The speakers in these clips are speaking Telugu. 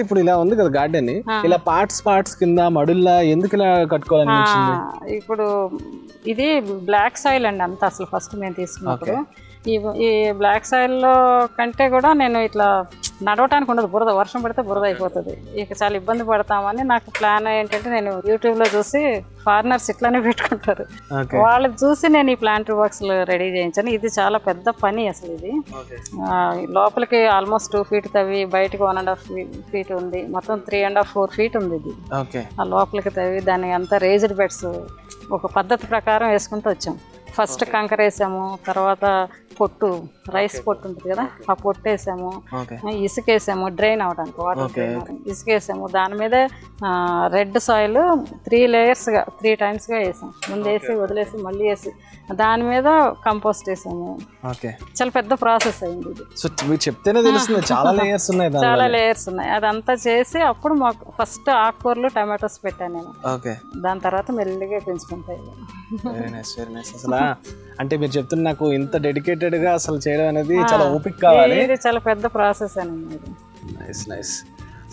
ఇప్పుడు ఇలా ఉంది కదా గార్డెన్ ఇలా పార్ట్స్ పార్ట్స్ కింద మడుల్లా ఎందుకు ఇలా కట్టుకోవాలనిపించింది ఇప్పుడు ఇది బ్లాక్ సాయిల్ అండి అంతా అసలు ఫస్ట్ మేము తీసుకున్నప్పుడు. ఈ ఈ బ్లాక్ సాయిల్లో కంటే కూడా నేను ఇట్లా నడవటానికి ఉండదు. బురద వర్షం పడితే బురద అయిపోతుంది. ఇక చాలా ఇబ్బంది పడతామని నాకు ప్లాన్ ఏంటంటే నేను యూట్యూబ్లో చూసి ఫారినర్స్ ఇట్లానే పెట్టుకుంటారు. వాళ్ళు చూసి నేను ఈ ప్లాంట్ బాక్స్ రెడీ చేయించాను. ఇది చాలా పెద్ద పని అసలు ఇది. లోపలికి ఆల్మోస్ట్ టూ ఫీట్ తవ్వి బయటకు వన్ అండ్ హాఫ్ ఫీట్ ఉంది. మొత్తం three and half four feet ఉంది ఇది. ఆ లోపలికి తవ్వి దాన్ని అంతా రేజ్డ్ బెడ్స్ ఒక పద్ధతి ప్రకారం వేసుకుంటూ వచ్చాం. ఫస్ట్ కంకర వేసాము. తర్వాత పొట్టు రైస్ పొట్టు ఉంటుంది కదా ఆ పొట్టు వేసాము ఓకే. ఇసుక వేసాము డ్రైన్ అవడానికి వాటర్ ఇసుక వేసాము దాని మీద రెడ్ సాయిల్ త్రీ లేయర్స్గా త్రీ టైమ్స్గా వేసాం. ముందు వేసి వదిలేసి మళ్ళీ వేసి. దాని మీద కంపోస్ట్ వేసాము. చాలా పెద్ద ప్రాసెస్ అయింది ఇది. సో మీరు చెప్తేనే తెలుస్తుంది. చాలా లేయర్స్ ఉన్నాయి చాలా లేయర్స్ ఉన్నాయి. అదంతా చేసి అప్పుడు మాకు ఫస్ట్ ఆకుకూరలు టమాటోస్ పెట్టాను నేను. దాని తర్వాత మెల్లిగా పెంచుకుంటాయి వెరీ నైస్ వెరీ నైస్ అసలు అంటే మీరు చెప్తున్న నాకు ఇంత డెడికేటెడ్గా అసలు చేయడం అనేది చాలా ఓపిక కావాలి. ఇది చాలా పెద్ద ప్రాసెస్ ఇది నైస్ నైస్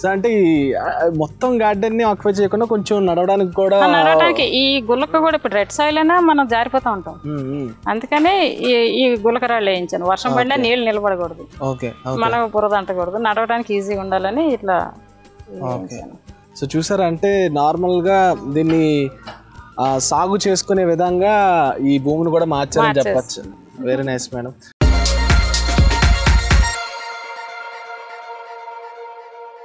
సో అంటే మొత్తం గార్డెన్ని ఆక్యుపై చేయకుండా కొంచెం నడవడానికి కూడా నడవడానికి ఈ గులక కూడా ఇప్పుడు రెడ్ సాయిల్ అయినా మనం జారిపోతూ ఉంటాం. మ్మ్, మ్మ్. అందుకని ఈ ఈ గులకరాళ్ళు వేయించాను. వర్షం పడినా నీళ్ళు నిలబడకూడదు. ఓకే మనం బురద అంటకూడదు. నడవడానికి ఈజీగా ఉండాలని ఇట్లా సో చూసారా అంటే నార్మల్గా దీన్ని సాగు చేసుకునే విధంగా ఈ భూమిని కూడా మార్చారని చెప్పచ్చు. Very nice madam